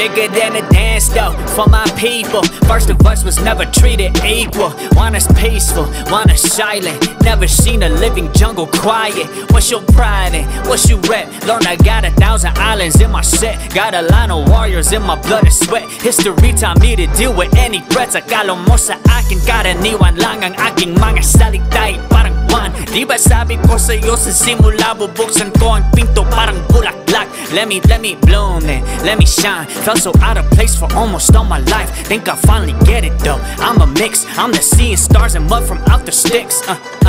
Bigger than a dance though, for my people. First of us was never treated equal. Want us peaceful, want us silent. Never seen a living jungle quiet. What's your pride in? What's your rep? Learn I got a thousand islands in my set. Got a line of warriors in my blood and sweat. History taught me to deal with any threats. Akala mo sa akin, karaniwan lang ang aking mga salita ay parang one. Di ba sabi ko sa'yo sa simula, bubuksan ko ang pinto parang bulaklak. Let me, let me bloom then, let me shine. Felt so out of place for almost all my life. Think I finally get it though. I'm a mix, I'm the seeing stars and mud from out the sticks. Uh.